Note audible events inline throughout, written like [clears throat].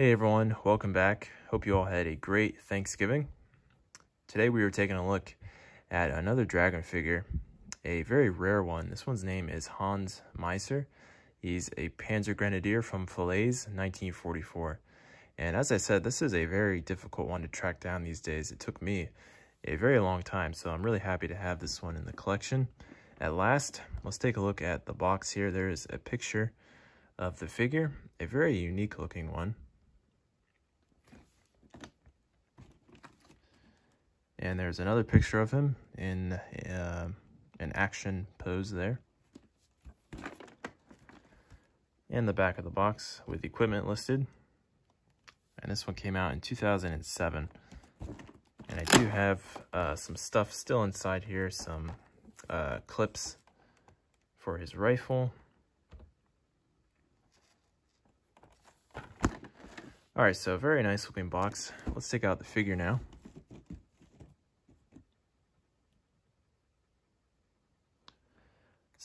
Hey everyone, welcome back. Hope you all had a great Thanksgiving. Today we are taking a look at another dragon figure, a very rare one. This one's name is Hans Meisser. He's a Panzer Grenadier from Falaise, 1944. And as I said, this is a very difficult one to track down these days. It took me a very long time, so I'm really happy to have this one in the collection. At last, let's take a look at the box here. There is a picture of the figure, a very unique looking one. And there's another picture of him in uh, an action pose there. And the back of the box with equipment listed. And this one came out in 2007. And I do have uh, some stuff still inside here, some uh, clips for his rifle. All right, so very nice looking box. Let's take out the figure now.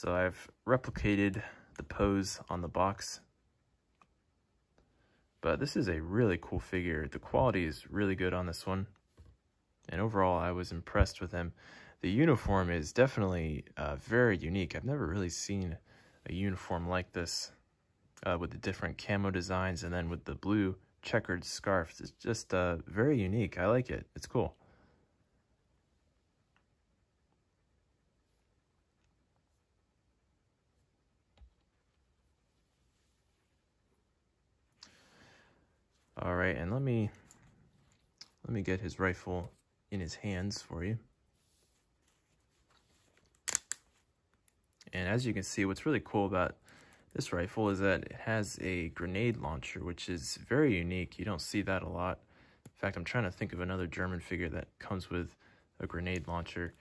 So I've replicated the pose on the box. But this is a really cool figure. The quality is really good on this one. And overall, I was impressed with him. The uniform is definitely uh, very unique. I've never really seen a uniform like this uh, with the different camo designs and then with the blue checkered scarf. It's just uh, very unique. I like it. It's cool. All right, and let me let me get his rifle in his hands for you. And as you can see, what's really cool about this rifle is that it has a grenade launcher, which is very unique. You don't see that a lot. In fact, I'm trying to think of another German figure that comes with a grenade launcher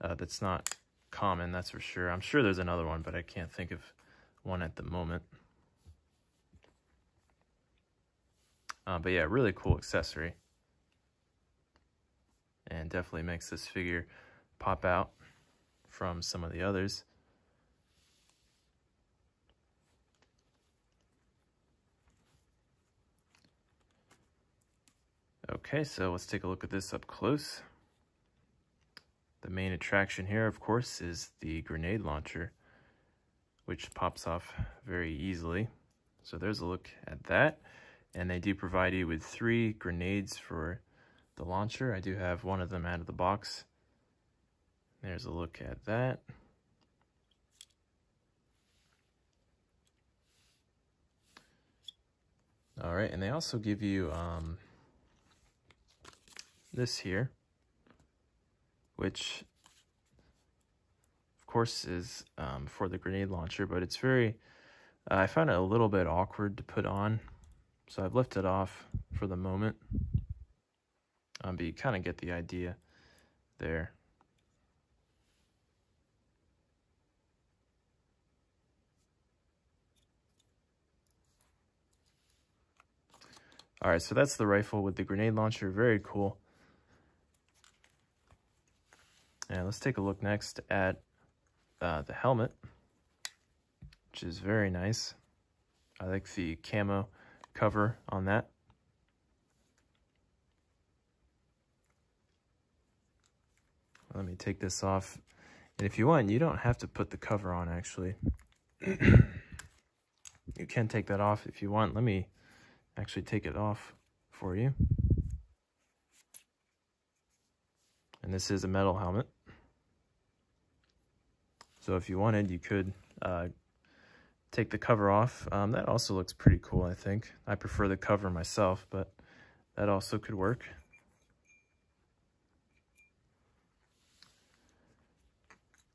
uh, that's not common, that's for sure. I'm sure there's another one, but I can't think of one at the moment. Uh, but yeah, really cool accessory. And definitely makes this figure pop out from some of the others. Okay, so let's take a look at this up close. The main attraction here, of course, is the grenade launcher, which pops off very easily. So there's a look at that and they do provide you with three grenades for the launcher. I do have one of them out of the box. There's a look at that. All right, and they also give you um, this here, which of course is um, for the grenade launcher, but it's very, uh, I found it a little bit awkward to put on so I've left it off for the moment. Um, but you kind of get the idea there. All right, so that's the rifle with the grenade launcher. Very cool. And let's take a look next at uh, the helmet, which is very nice. I like the camo cover on that. Let me take this off. And if you want, you don't have to put the cover on, actually. [clears throat] you can take that off if you want. Let me actually take it off for you. And this is a metal helmet. So if you wanted, you could uh, take the cover off. Um, that also looks pretty cool, I think. I prefer the cover myself, but that also could work.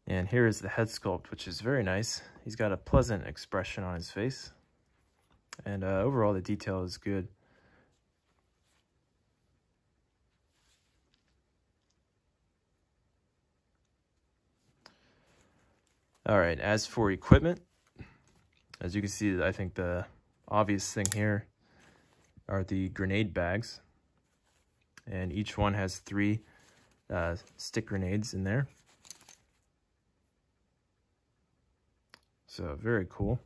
And here is the head sculpt, which is very nice. He's got a pleasant expression on his face. And uh, overall, the detail is good. All right, as for equipment, as you can see, I think the obvious thing here are the grenade bags. And each one has three uh, stick grenades in there. So very cool.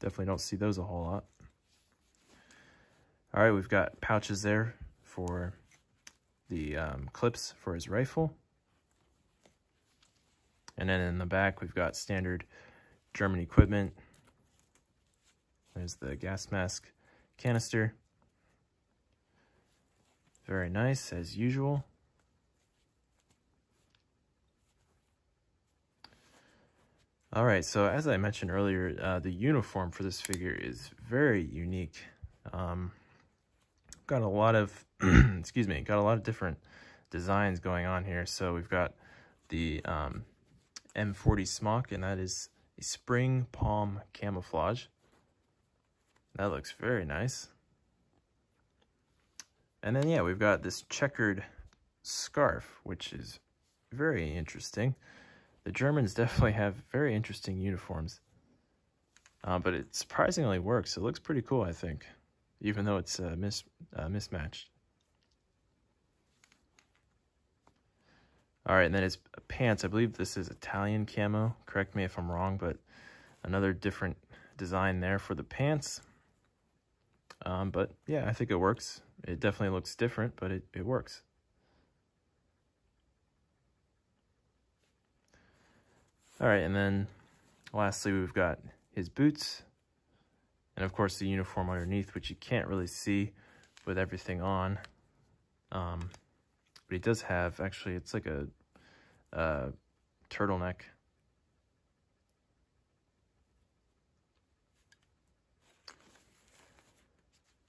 Definitely don't see those a whole lot. All right, we've got pouches there for the um, clips for his rifle. And then in the back, we've got standard German equipment. There's the gas mask canister. Very nice, as usual. All right, so as I mentioned earlier, uh, the uniform for this figure is very unique. Um, got a lot of, [clears throat] excuse me, got a lot of different designs going on here. So we've got the um, M40 smock, and that is a spring palm camouflage. That looks very nice. And then, yeah, we've got this checkered scarf, which is very interesting. The Germans [laughs] definitely have very interesting uniforms. Uh, but it surprisingly works. It looks pretty cool, I think, even though it's uh, mis uh, mismatched. All right, and then his pants, I believe this is Italian camo. Correct me if I'm wrong, but another different design there for the pants. Um, but yeah, I think it works. It definitely looks different, but it, it works. All right, and then lastly, we've got his boots, and of course the uniform underneath, which you can't really see with everything on. Um, but he does have, actually, it's like a, a turtleneck.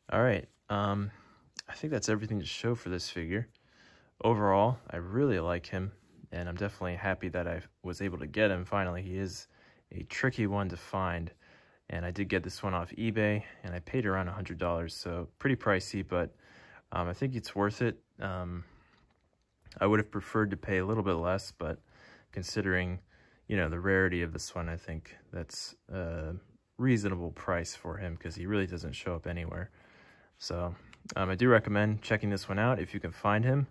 All right, um, I think that's everything to show for this figure. Overall, I really like him, and I'm definitely happy that I was able to get him finally. He is a tricky one to find, and I did get this one off eBay, and I paid around $100, so pretty pricey, but um, I think it's worth it. Um, I would have preferred to pay a little bit less, but considering, you know, the rarity of this one, I think that's a reasonable price for him because he really doesn't show up anywhere. So um, I do recommend checking this one out if you can find him.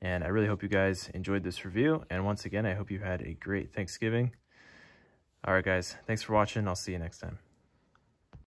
And I really hope you guys enjoyed this review. And once again, I hope you had a great Thanksgiving. All right, guys. Thanks for watching. I'll see you next time.